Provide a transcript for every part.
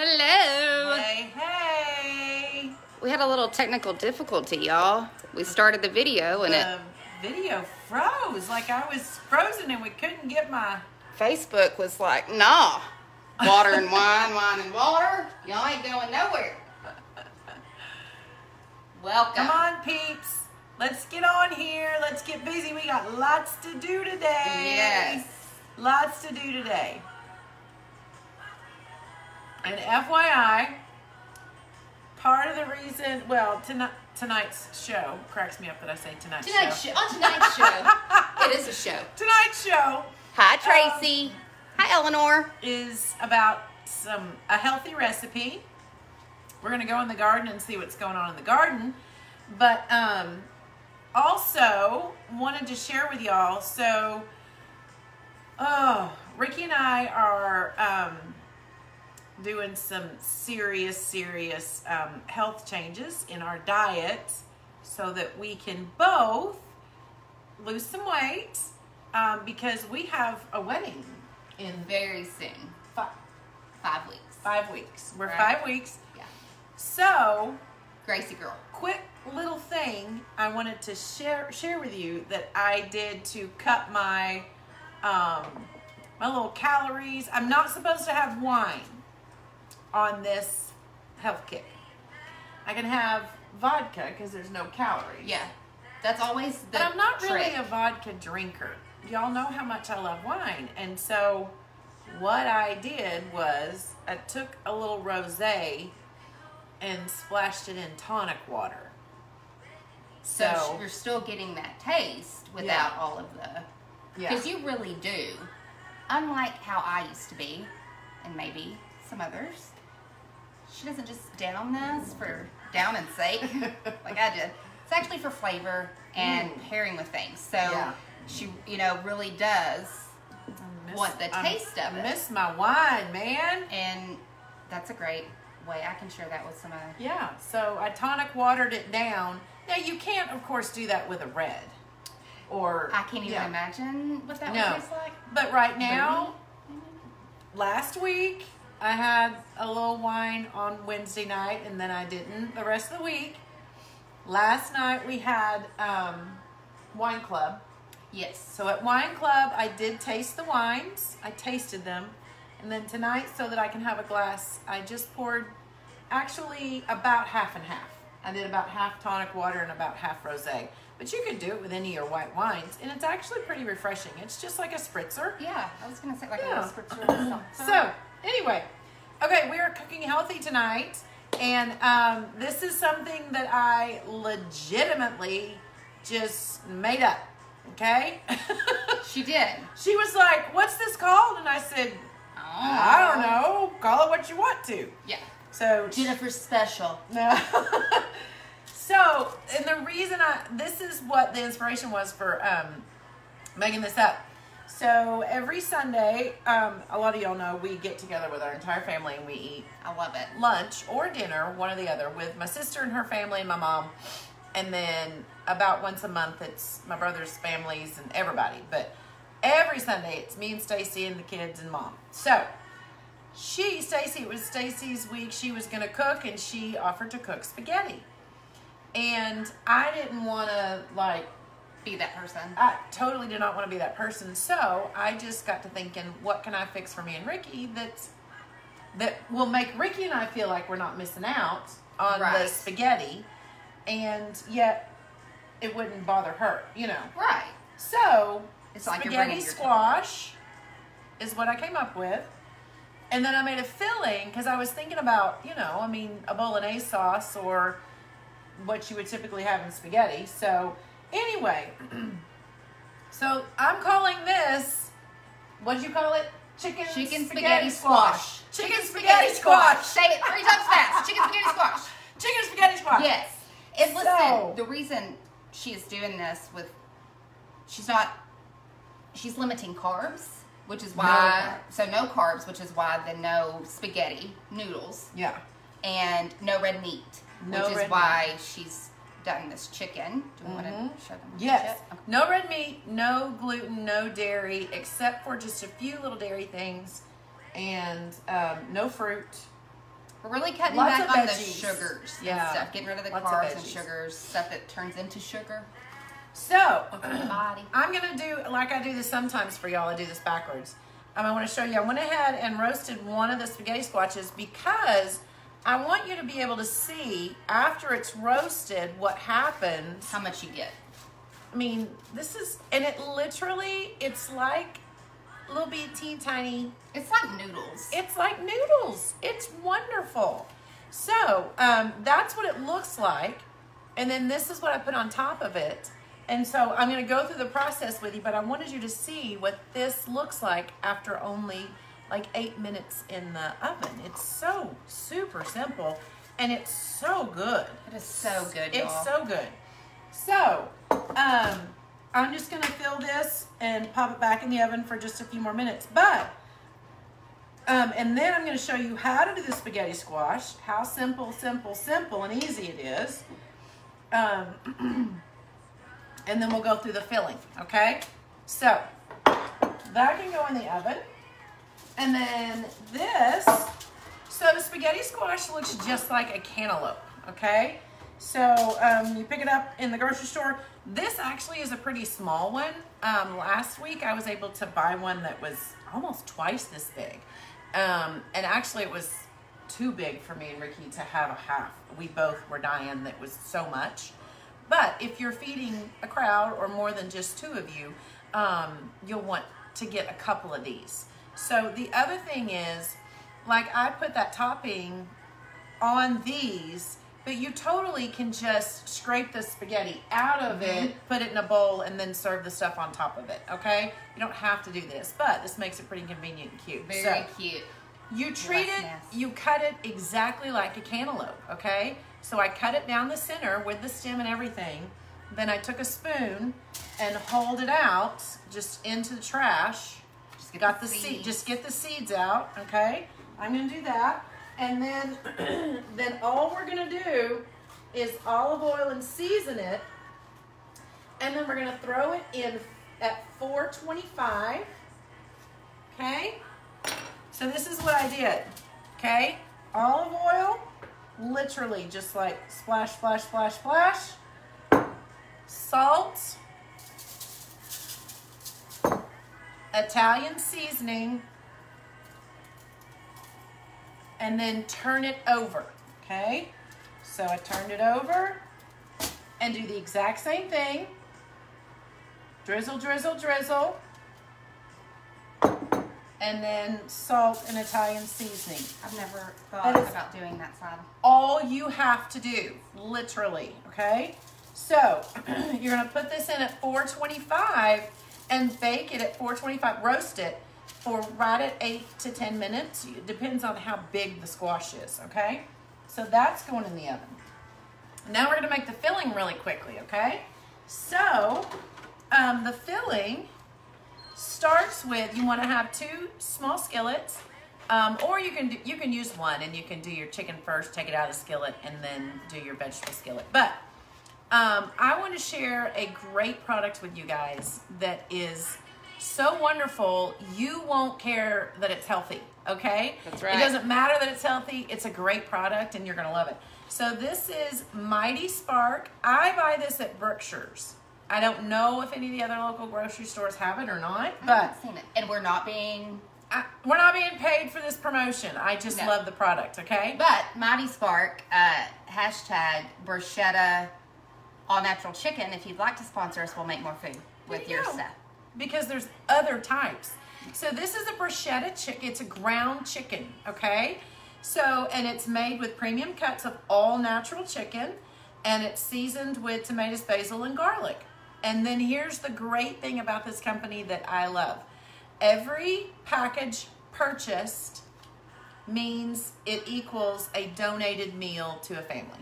Hello. Hey, hey. We had a little technical difficulty, y'all. We started the video and it The video froze. Like I was frozen and we couldn't get my. Facebook was like, nah. Water and wine, wine and water. Y'all ain't going nowhere. Welcome. Come on, peeps. Let's get on here. Let's get busy. We got lots to do today. Yes. Lots to do today. And FYI, part of the reason, well, tonight, tonight's show cracks me up that I say tonight's, Tonight's show. show. On tonight's show. It is a show. Tonight's show Hi, Tracy. Hi, Eleanor. is about some a healthy recipe. We're gonna go in the garden and see what's going on in the garden, but um, also wanted to share with y'all. So, oh, Ricky and I are um, doing some serious, serious um, health changes in our diet so that we can both lose some weight um, because we have a wedding in Very soon. five, Five weeks. five weeks. We're Right. five weeks. Yeah. So, Gracie girl. quick little thing I wanted to share share with you that I did to cut my um, my little calories. I'm not supposed to have wine on this health kick. I can have vodka because there's no calories. Yeah. That's always the But I'm not really a vodka drinker. Y'all know how much I love wine. And so what I did was I took a little rosé and splashed it in tonic water. So, So- you're still getting that taste without all of the. Yeah. Because you really do. Unlike how I used to be, and maybe some others, she doesn't just down this for down and sake like I did. It's actually for flavor and mm. pairing with things. So Yeah. she, you know, really does. I want the I- taste of it. miss my wine, man. And that's a great way. I can share that with some of Yeah. So I tonic watered it down. Now you can't, of course, do that with a red. Or I can't even yeah. imagine what that No. would taste like. But right now, last week I had a little wine on Wednesday night and then I didn't the rest of the week. Last night we had um, wine club. Yes. So at wine club I did taste the wines. I tasted them. And then tonight so that I can have a glass, I just poured actually about half and half. I did about half tonic water and about half rosé. But you can do it with any of your white wines and it's actually pretty refreshing. It's just like a spritzer. Yeah, I was gonna say like Yeah. a spritzer or something. So, anyway, okay, we are cooking healthy tonight, and um, this is something that I legitimately just made up. Okay, she did. she was like, "What's this called?" And I said, "I don't know. Call it what you want to." Yeah. So Jennifer Special. no. so, and the reason I this is what the inspiration was for um, making this up. So every Sunday, um, a lot of y'all know we get together with our entire family and we eat I love it. lunch or dinner, one or the other, with my sister and her family and my mom. And then about once a month, it's my brother's families and everybody. But every Sunday, it's me and Stacy and the kids and mom. So she, Stacy, it was Stacy's week. She was going to cook and she offered to cook spaghetti. And I didn't want to, like, Be that person. I totally did not want to be that person. So I just got to thinking, what can I fix for me and Ricky that's that will make Ricky and I feel like we're not missing out on the spaghetti, and yet it wouldn't bother her, you know. Right. So It's spaghetti your squash is what I came up with. And then I made a filling because I was thinking about, you know, I mean, a bolognese sauce or what you would typically have in spaghetti. So, anyway, so I'm calling this, what did you call it? Chicken, Chicken spaghetti squash. Chicken spaghetti squash. Say it three times fast. Chicken spaghetti squash. Chicken spaghetti squash. Yes. And listen, So- the reason she is doing this with, she's not, she's limiting carbs, which is why, so no carbs, which is why the no spaghetti noodles Yeah. and no red meat, No which is why she's done this chicken. Do you want Mhm. to show them? Yes. Okay. No red meat, no gluten, no dairy, except for just a few little dairy things, and um, no fruit, We're really cutting Lots back of on the veggies. sugars Yeah. and stuff. Getting rid of the Lots of carbs and sugars, stuff that turns into sugar So. I'm gonna do like I do this sometimes for y'all. I do this backwards. Um, I want to show you. I went ahead and roasted one of the spaghetti squashes because I want you to be able to see after it's roasted what happens. How much you get? I mean, this is and it literally it's like little bit teeny tiny. It's like noodles. It's like noodles. It's wonderful. So um, that's what it looks like, and then this is what I put on top of it. And so I'm going to go through the process with you, but I wanted you to see what this looks like after only like eight minutes in the oven. It's so super simple, and it's so good. it is so good, It's so good. So, um, I'm just gonna fill this and pop it back in the oven for just a few more minutes. But, um, and then I'm gonna show you how to do the spaghetti squash, how simple, simple, simple, and easy it is. Um, and then we'll go through the filling, okay? So, that can go in the oven. And then this, so the spaghetti squash looks just like a cantaloupe, okay? So um, you pick it up in the grocery store. This actually is a pretty small one. Um, last week I was able to buy one that was almost twice this big. Um, and actually it was too big for me and Ricky to have a half. We both were dying that was so much. But if you're feeding a crowd or more than just two of you, um, you'll want to get a couple of these. So the other thing is, like I put that topping on these, but you totally can just scrape the spaghetti out of it, mm-hmm. put it in a bowl, and then serve the stuff on top of it. Okay, you don't have to do this, but this makes it pretty convenient and cute. Very So, cute. you treat it, you cut it exactly like a cantaloupe, okay? So I cut it down the center with the stem and everything. Then I took a spoon and hauled it out just into the trash. Get Got the the seed, just get the seeds out, okay? I'm gonna do that. And then, then all we're gonna do is olive oil and season it. And then we're gonna throw it in at 425, okay? So this is what I did. Okay? Olive oil, literally just like splash, splash, splash, splash. Salt. Italian seasoning. And then turn it over. Okay? So I turned it over and do the exact same thing. Drizzle, drizzle, drizzle and then salt and Italian seasoning. I've never thought about doing that side. All you have to do, literally, okay? So you're gonna put this in at 425 and bake it at 425, roast it for right at eight to 10 minutes. It depends on how big the squash is, okay? So that's going in the oven. Now we're gonna make the filling really quickly, okay? So um, the filling starts with you want to have two small skillets, um, or you can do, you can use one and you can do your chicken first, take it out of the skillet, and then do your vegetable skillet. But um, I want to share a great product with you guys that is so wonderful. You won't care that it's healthy. Okay, That's right. It doesn't matter that it's healthy. It's a great product, and you're gonna love it. So this is Mighty Spark. I buy this at Berkshire's. I don't know if any of the other local grocery stores have it or not, I but haven't seen it. And we're not being, I, we're not being paid for this promotion. I just No. love the product. Okay. but Mighty Spark, uh, hashtag bruschetta all natural chicken. If you'd like to sponsor us, we'll make more food with you your go. stuff. because there's other types. So this is a bruschetta chicken. It's a ground chicken, okay? So and it's made with premium cuts of all natural chicken, and it's seasoned with tomatoes, basil, and garlic. And then here's the great thing about this company that I love: every package purchased means it equals a donated meal to a family.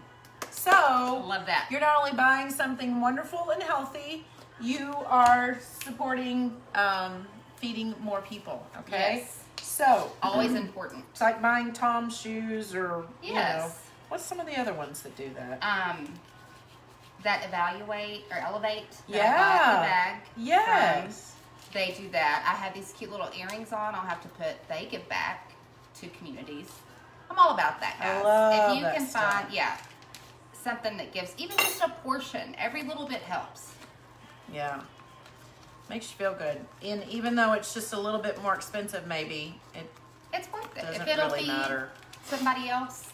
So Love that. you're not only buying something wonderful and healthy, you are supporting um, feeding more people. Okay. Yes. So Always important. it's like buying Tom's shoes or you know Yes. what's some of the other ones that do that? Um, that evaluate or elevate. I Yeah. The bag. Yes. from, they do that. I have these cute little earrings on. I'll have to put. They give back to communities. I'm all about that, I guys. love if you that can stuff. find, yeah, something that gives even just a portion, every little bit helps. Yeah. Makes you feel good. And even though it's just a little bit more expensive, maybe, it It's worth it. doesn't if it'll really be matter. somebody else,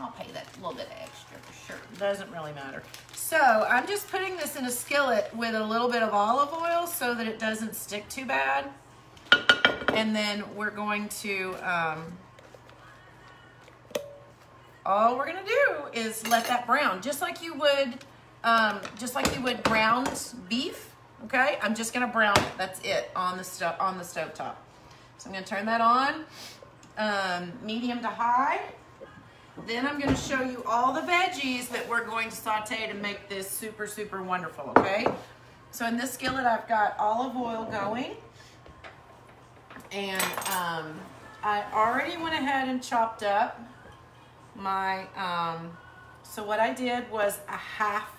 I'll pay that little bit extra for sure. Doesn't really matter. So I'm just putting this in a skillet with a little bit of olive oil so that it doesn't stick too bad. And then we're going to, um, all we're gonna do is let that brown, just like you would, um, just like you would ground beef. Okay, I'm just gonna brown it. That's it on the stove on the stove top. So I'm gonna turn that on, um, medium to high. Then I'm gonna show you all the veggies that we're going to saute to make this super, super wonderful, okay? So in this skillet, I've got olive oil going. And um, I already went ahead and chopped up my, um, so what I did was a half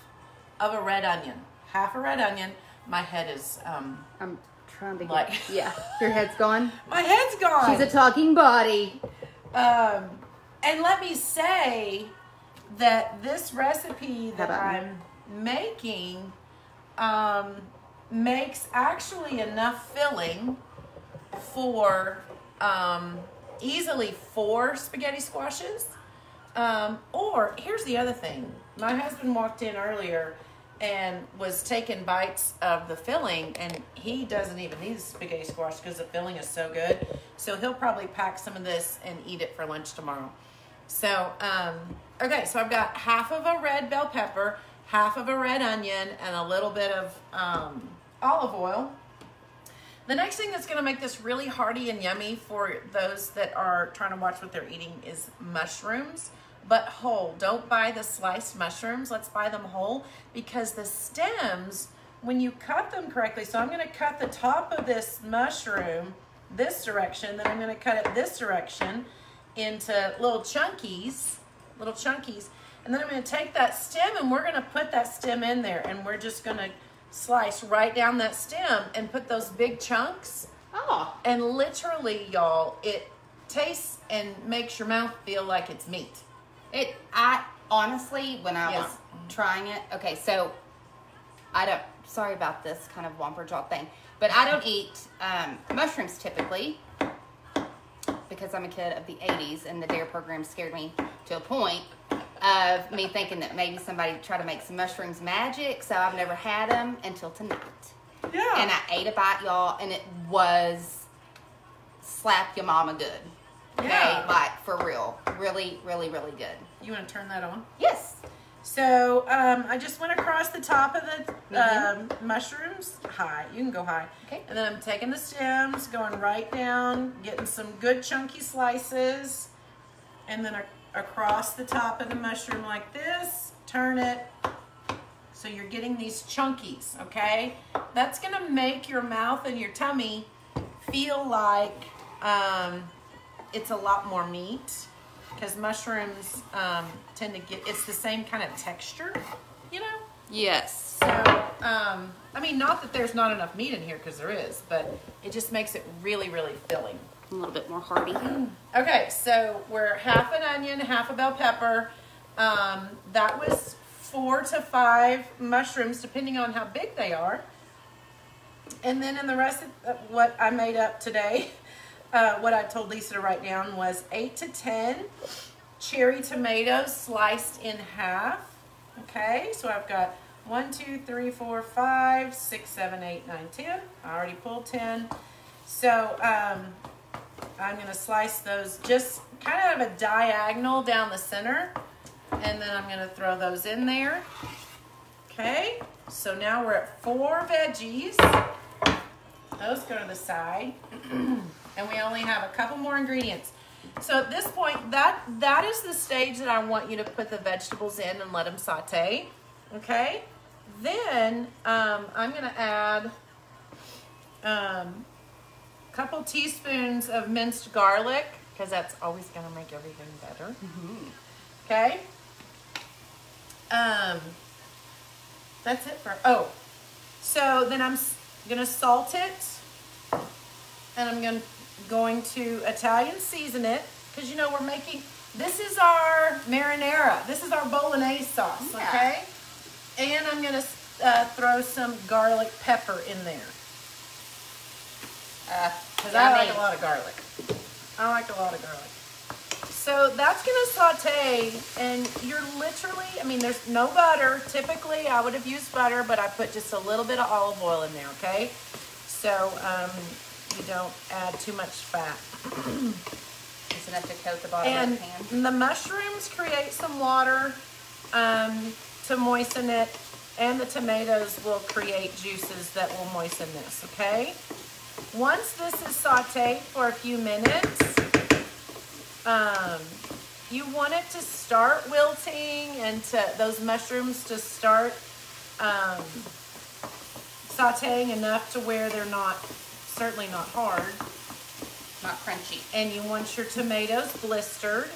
of a red onion. Half a red onion. My head is, um, I'm trying to get. Like- yeah, your head's gone. my head's gone. She's a talking body. Um, and let me say that this recipe that? I'm making um, makes actually enough filling for um, easily four spaghetti squashes. Um, or here's the other thing my husband walked in earlier and was taking bites of the filling, and he doesn't even need spaghetti squash because the filling is so good. So he'll probably pack some of this and eat it for lunch tomorrow. So, um, okay, so I've got half of a red bell pepper, half of a red onion, and a little bit of um, olive oil. The next thing that's going to make this really hearty and yummy for those that are trying to watch what they're eating is mushrooms, but whole. Don't buy the sliced mushrooms. Let's buy them whole because the stems, when you cut them correctly, so I'm going to cut the top of this mushroom this direction, then I'm going to cut it this direction into little chunkies, little chunkies. And then I'm going to take that stem and we're going to put that stem in there and we're just going to slice right down that stem and put those big chunks. Oh, And literally, y'all, it tastes and makes your mouth feel like it's meat. It, I honestly, when I Yeah. was trying it, okay, so I don't, sorry about this kind of whomper jaw thing, but I don't eat um, mushrooms typically because I'm a kid of the 80s and the DARE program scared me to a point of me thinking that maybe somebody tried to make some mushrooms magic, so I've never had them until tonight. Yeah. And I ate a bite, y'all, and it was slap your mama good. Okay, Yeah. like for real. Really, really, really good. You want to turn that on? Yes. So um, I just went across the top of the um, mushrooms. High. You can go high. Okay. And then I'm taking the stems, going right down, getting some good chunky slices, and then across the top of the mushroom like this. Turn it. So you're getting these chunkies, okay? That's gonna make your mouth and your tummy feel like um, it's a lot more meat because mushrooms um, tend to get it's the same kind of texture, you know. Yes. So, um, I mean, not that there's not enough meat in here because there is, but it just makes it really, really filling. A little bit more hearty. Okay, so we're half an onion, half a bell pepper. Um, that was four to five mushrooms, depending on how big they are. And then in the rest of what I made up today, uh, what I told Lisa to write down was eight to ten cherry tomatoes sliced in half. Okay, so I've got one, two, three, four, five, six, seven, eight, nine, ten. I already pulled ten. So um, I'm gonna slice those just kind of a diagonal down the center, and then I'm gonna throw those in there. Okay, so now we're at four veggies. Those go to the side, and we only have a couple more ingredients. So at this point, that that is the stage that I want you to put the vegetables in and let them saute. Okay, then um, I'm gonna add um, a couple teaspoons of minced garlic because that's always going to make everything better. Okay. Um, that's it for. Oh, so then I'm gonna salt it, and I'm going going to Italian season it because you know we're making. This is our marinara. This is our bolognese sauce. Yeah. Okay. And I'm gonna uh, throw some garlic pepper in there Uh, because I like a lot of garlic. I like a lot of garlic. So that's gonna saute, and you're literally, I mean, there's no butter. Typically, I would have used butter, but I put just a little bit of olive oil in there, okay? So um, you don't add too much fat. Just enough to coat the bottom And of the pan. the mushrooms create some water um, to moisten it, and the tomatoes will create juices that will moisten this, okay? Once this is sauteed for a few minutes, um, you want it to start wilting and to those mushrooms to start um, sauteing enough to where they're not, certainly not hard Not crunchy. and you want your tomatoes blistered.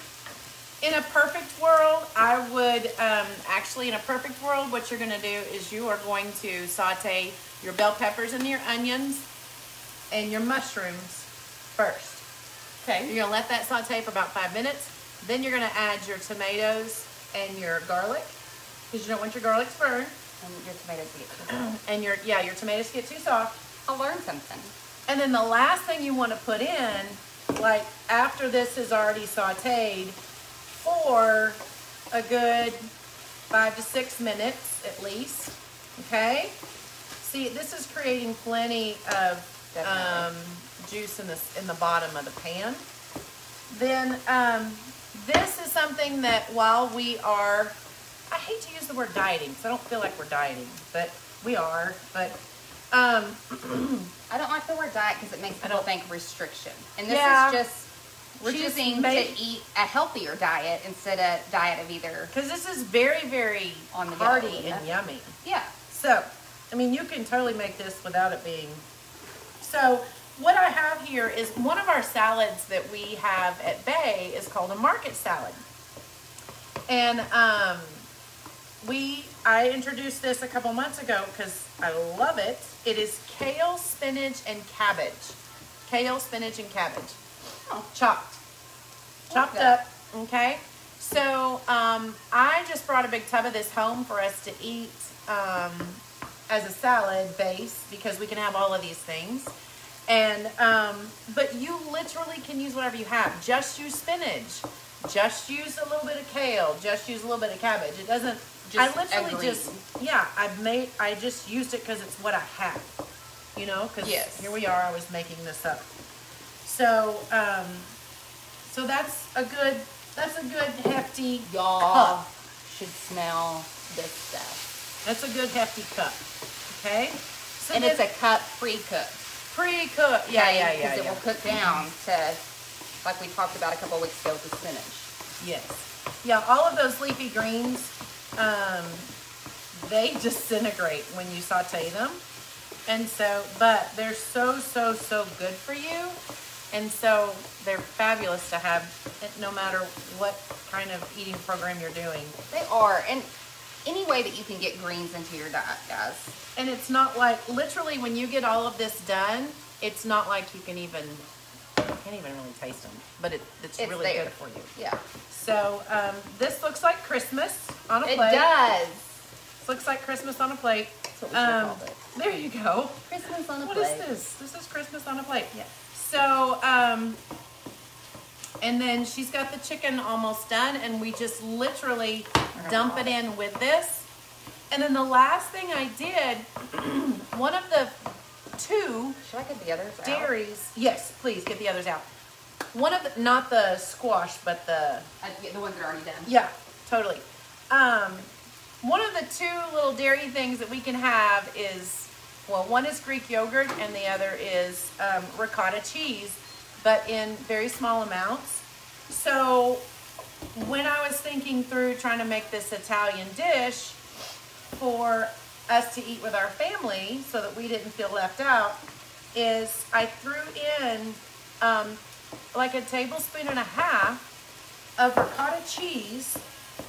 In a perfect world, I would um, actually, in a perfect world, what you're going to do is you are going to saute your bell peppers and your onions and your mushrooms first. Okay. You're going to let that saute for about five minutes. Then you're going to add your tomatoes and your garlic because you don't want your garlic to burn. And your tomatoes get too soft. And your, yeah, your tomatoes get too soft. I'll learn something. And then the last thing you want to put in, like after this is already sauteed, for a good five to six minutes at least. Okay? See, this is creating plenty of um, juice in the in the bottom of the pan. Then um, this is something that while we are, I hate to use the word dieting because I don't feel like we're dieting, but we are. But um, I don't like the word diet because it makes people don't- think restriction. And this Yeah. is just We're just choosing make- to eat a healthier diet instead of diet of either. Because this is very, very On the hearty yeah. and yummy. Yeah. So, I mean, you can totally make this without it being. So, what I have here is one of our salads that we have at Bay is called a market salad. And um, we, I introduced this a couple months ago because I love it. It is kale, spinach, and cabbage. Kale, spinach, and cabbage. Oh. Chopped. Chopped that. up. Okay. So um, I just brought a big tub of this home for us to eat um, as a salad base because we can have all of these things. And um, but you literally can use whatever you have. Just use spinach. Just use a little bit of kale. Just use a little bit of cabbage. It doesn't. Just I literally just yeah. I made. I just used it because it's what I have. You know, because Yes. here we are. I was making this up. So um, so that's a good. That's a good hefty Y'all should smell this stuff. That's a good hefty cup. Okay. So and then it's a cup pre-cooked. pre-cooked. Yeah, yeah, yeah. Because it yeah. will cook down to, like we talked about a couple of weeks ago with the spinach. Yes. Yeah, all of those leafy greens, um, they disintegrate when you saute them. And so, but they're so, so, so good for you. And so they're fabulous to have no matter what kind of eating program you're doing. They are. And any way that you can get greens into your diet, guys. And it's not like, literally, when you get all of this done, it's not like you can even, can't even really taste them. But it, it's, It's really there. good for you. Yeah. So um, this looks like Christmas on a It plate. It does. Looks like Christmas on a plate. That's what we Um, it. there you go. Christmas on a What plate. is this? This is Christmas on a plate. Yeah. So, um, and then she's got the chicken almost done, and we just literally dump it in with this. And then the last thing I did, one of the two Should I get the others out? dairies. Yes, please get the others out. One of the, not the squash, but the Uh, yeah, the ones that are already done. yeah, totally. Um, one of the two little dairy things that we can have is, well, one is Greek yogurt and the other is um, ricotta cheese, but in very small amounts. So when I was thinking through trying to make this Italian dish for us to eat with our family so that we didn't feel left out, is I threw in um, like a tablespoon and a half of ricotta cheese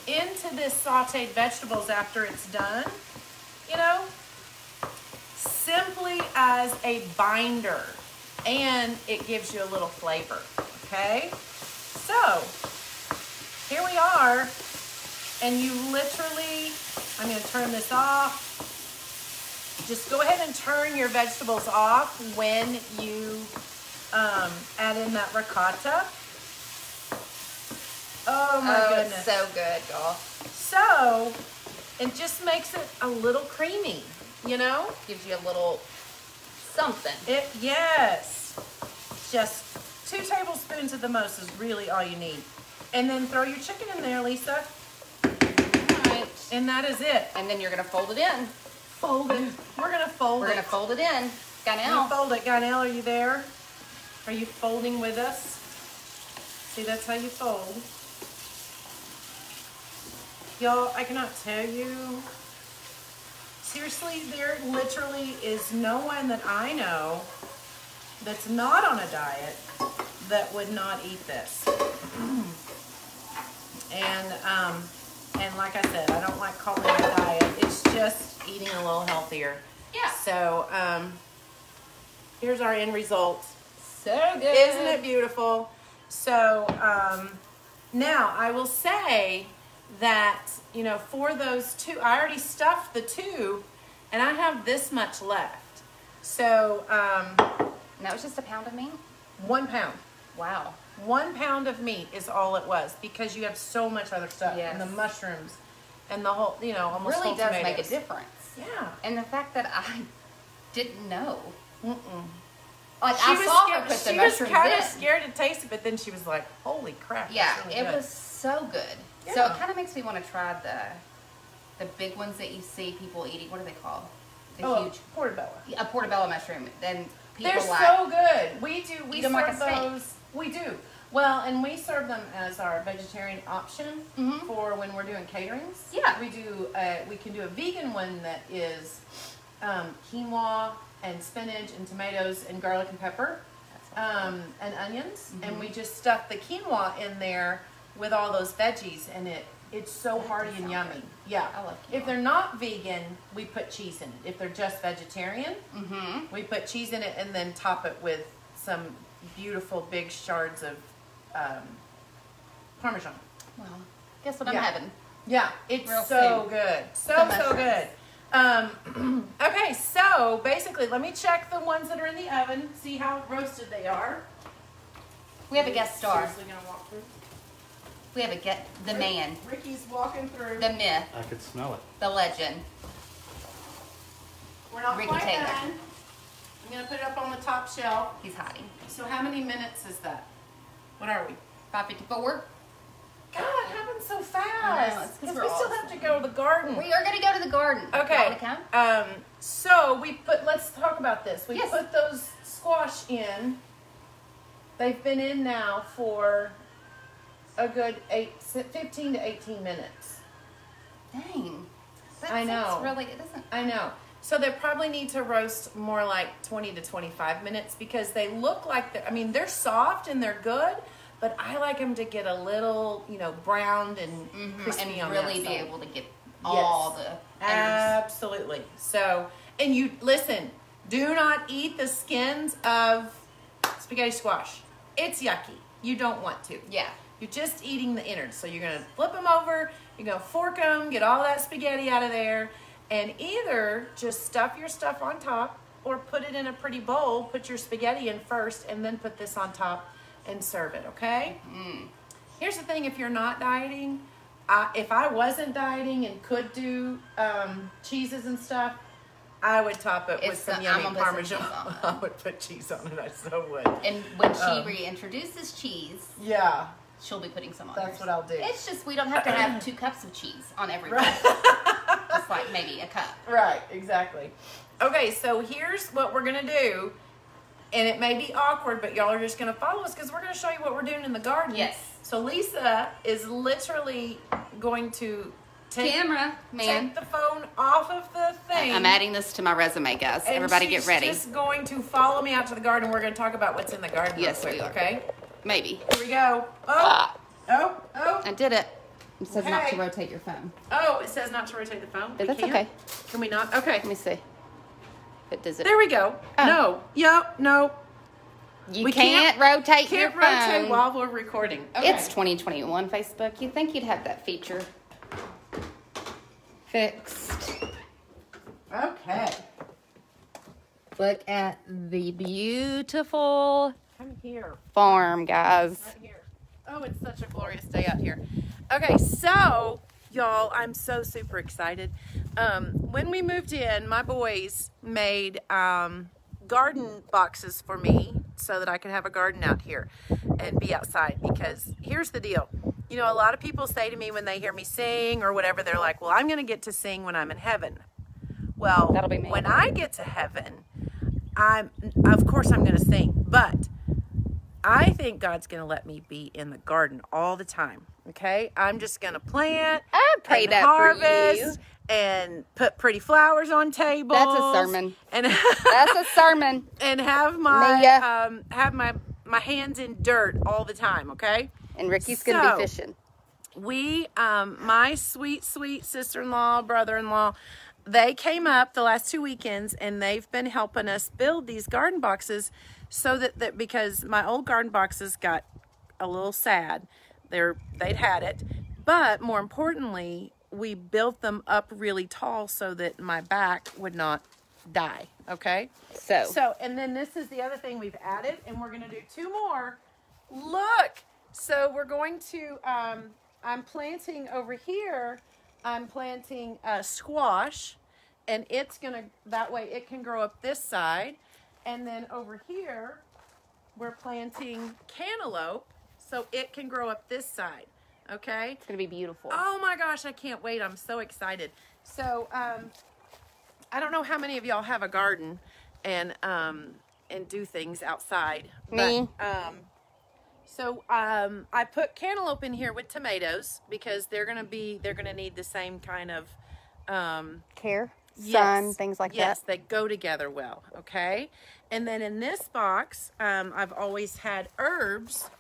into this sauteed vegetables after it's done, you know, simply as a binder and it gives you a little flavor, okay? So, here we are, and you literally, I'm going to turn this off. Just go ahead and turn your vegetables off when you um, add in that ricotta. Oh my oh, goodness. so good, y'all. So, it just makes it a little creamy, you know? Gives you a little something. It yes. Just two tablespoons at the most is really all you need. And then throw your chicken in there, Lisa. And that is it. And then you're gonna fold it in. Fold it. We're gonna fold We're it. gonna fold it in. We're Ganel. fold it. Ganel, are you there? Are you folding with us? See, that's how you fold. Y'all, I cannot tell you. Seriously, there literally is no one that I know that's not on a diet that would not eat this. And um, and like I said, I don't like calling it a diet. It's just eating a little healthier. Yeah. So um, here's our end result. So good. Isn't it beautiful? So um, now I will say that you know for those two, I already stuffed the two, and I have this much left. So um, And that was just a pound of meat? one pound. Wow. One pound of meat is all it was because you have so much other stuff Yes. and the mushrooms and the whole, you know, almost really does make a difference. Yeah. And the fact that I didn't know. Mm-mm. Like She I was saw scared, her put the she was kind of scared to taste it, but then she was like, "Holy crap!" Yeah, really it good. was so good. So it kind of makes me want to try the the big ones that you see people eating. What are they called? The oh, huge portobello. a portobello mushroom. Then people They're like so good. We do. We Eat 'em serve like a steak. those. We do. Well, and we serve them as our vegetarian option Mhm. for when we're doing caterings. Yeah. We do. Uh, we can do a vegan one that is um, quinoa and spinach and tomatoes and garlic and pepper um, and onions, and Mhm. we just stuff the quinoa in there with all those veggies, and it it's so That hearty and yummy. good. Yeah. I love If they're not vegan, we put cheese in it. If they're just vegetarian, Mhm. we put cheese in it and then top it with some beautiful big shards of um, Parmesan. Well, guess what I'm Yeah. having? Yeah, it's Real so soon. good. So, so good. Um, okay, so basically, let me check the ones that are in the oven, see how roasted they are. We have a guest star. Seriously gonna walk through? We have a get the man, Ricky's walking through. the myth, I could smell it. the legend. We're not Ricky quite Taylor. done. I'm gonna put it up on the top shelf. He's hiding. So how many minutes is that? What are we? Five fifty four. God, it happened so fast. Because we're still have to go to the garden. We are gonna go to the garden. Okay. Um, so we put. Let's talk about this. We Yes. put those squash in. They've been in now for a good eight, 15 to eighteen minutes. Dang. That I know. Really, it doesn't. I know. So they probably need to roast more like twenty to twenty-five minutes because they look like they're. I mean, they're soft and they're good, but I like them to get a little, you know, browned and Mhm, crispy and on really be able to get all the innards. Absolutely. So, and you listen, do not eat the skins of spaghetti squash. It's yucky. You don't want to. Yeah. You're just eating the innards. So you're going to flip them over, you're going to fork them, get all that spaghetti out of there, and either just stuff your stuff on top or put it in a pretty bowl, put your spaghetti in first, and then put this on top and serve it, okay? Mm. Here's the thing if you're not dieting, I, if I wasn't dieting and could do um, cheeses and stuff, I would top it with some the- yummy I'm gonna put some Parmesan. cheese on it. I would put cheese on it. I so would. And when she Um, reintroduces cheese, Yeah. she'll be putting some on. That's yours. what I'll do. It's just we don't have to have two cups of cheese on every Right. Like maybe a cup. Right, exactly. Okay, so here's what we're gonna do, and it may be awkward, but y'all are just gonna follow us because we're gonna show you what we're doing in the garden. Yes. So Lisa is literally going to take, Camera, man. take the phone off of the thing. I'm adding this to my resume, guys. and Everybody get ready. Just going to follow me out to the garden. We're gonna talk about what's in the garden. Yes, quick, we are. Okay. Maybe. Here we go. Oh, Ah, oh, oh, I did it. It says not to rotate your phone. oh! It says not to rotate the phone. We That's can't? okay. Can we not? Okay. Let me see. It does it. There we go. Oh. No. Yep. No. You We can't, rotate Can't your rotate phone. while we're recording. Okay. It's 2021 Facebook. You think you'd have that feature fixed? okay. Look at the beautiful Come here. farm, guys. Oh, it's such a glorious day out here. Okay, so y'all, I'm so super excited. Um, when we moved in, my boys made um, garden boxes for me so that I could have a garden out here and be outside. Because here's the deal. You know, a lot of people say to me when they hear me sing or whatever, they're like, well, I'm going to get to sing when I'm in heaven. Well, That'll be me. when I get to heaven, I'm, of course, I'm going to sing, but I think God's going to let me be in the garden all the time. Okay, I'm just going to plant. I pray and that harvest and put pretty flowers on tables. That's a sermon. And That's a sermon. and have my Mia. um have my my hands in dirt all the time. Okay. And Ricky's gonna So- be fishing. we um my sweet sweet sister-in-law brother-in-law they came up the last two weekends and they've been helping us build these garden boxes so that, that because my old garden boxes got a little sad they're they'd had it but more importantly we built them up really tall so that my back would not die okay So, so, and then this is the other thing we've added, and we're going to do two more. Look! So, we're going to, um, I'm planting over here, I'm planting uh, squash, and it's going to, that way it can grow up this side. And then over here, we're planting cantaloupe, so it can grow up this side. Okay? it's gonna be beautiful. Oh my gosh, I can't wait. I'm so excited. So, um, I don't know how many of y'all have a garden and um, and do things outside. Me. But, um, so um, I put cantaloupe in here with tomatoes because they're gonna be they're gonna need the same kind of um, Care, Yes. sun, things like yes, that. Yes, they go together well. Okay. And then in this box, um, I've always had herbs.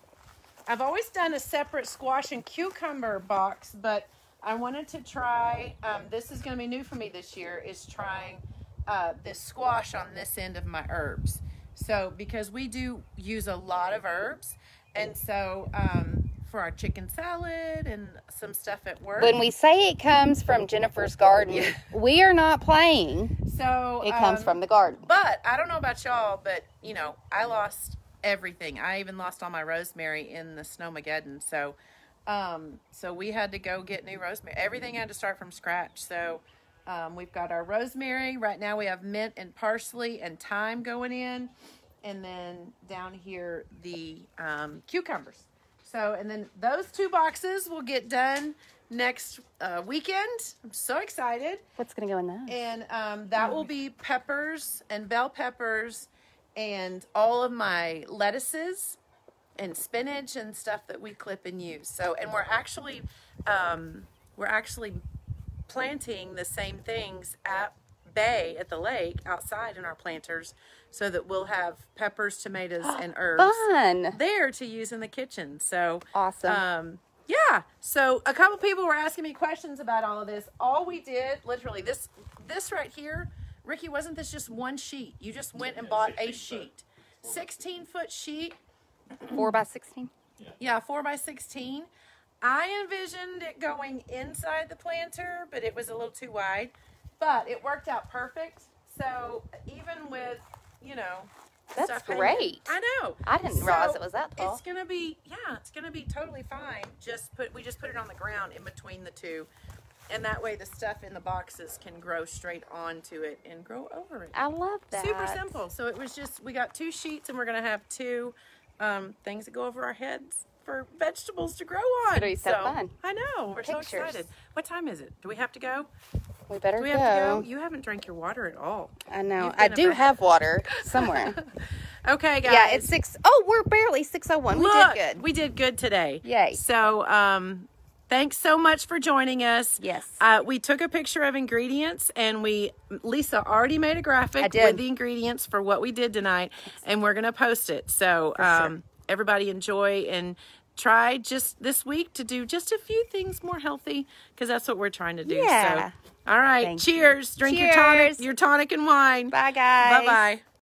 I've always done a separate squash and cucumber box, but I wanted to try. Um, this is going to be new for me this year. Is trying uh, this squash on this end of my herbs. So because we do use a lot of herbs, and so um, for our chicken salad and some stuff at work. When we say it comes from Jennifer's garden, we are not playing. so It comes um, from the garden. But I don't know about y'all, but you know, I lost everything. I even lost all my rosemary in the snowmageddon. So, um, so we had to go get new rosemary. Everything had to start from scratch. So, um, we've got our rosemary right now. We have mint and parsley and thyme going in, and then down here the um, cucumbers. So, and then those two boxes will get done next uh, weekend. I'm so excited. What's gonna go in that? And um, that will be peppers and bell peppers and all of my lettuces and spinach and stuff that we clip and use. So, and we're actually, um, we're actually planting the same things at bay at the lake outside in our planters so that we'll have peppers, tomatoes, and herbs Fun. there to use in the kitchen. So Awesome. Um, yeah. So a couple people were asking me questions about all of this. All we did, literally, this this right here, Ricky, wasn't this just one sheet? You just went and bought a 16 foot. sheet, sixteen foot sheet. Four by sixteen. Yeah, four by sixteen. I envisioned it going inside the planter, but it was a little too wide. But it worked out perfect. So even with, you know, That's stuff great. I know. I didn't realize it was that tall. It's gonna be yeah, it's gonna be totally fine. Just put we just put it on the ground in between the two. And that way the stuff in the boxes can grow straight onto it and grow over it. I love that. Super simple. So it was just we got two sheets and we're gonna have two um, things that go over our heads for vegetables to grow on. gonna be so fun. I know. We're so excited. What time is it? Do we have to go? We better Do we go. go? You haven't drank your water at all. I know. I do have water somewhere. Okay, guys. yeah, it's six oh we're barely six oh one. We did good. We did good today. Yay. So, um, thanks so much for joining us. Yes. Uh, we took a picture of ingredients and we, Lisa already made a graphic with the ingredients for what we did tonight and we're going to post it. So, um, everybody enjoy and try just this week to do just a few things more healthy because that's what we're trying to do. Yeah. So, all right. Thank you. cheers. Drink your tonic, your tonic and wine. Bye guys. Bye bye.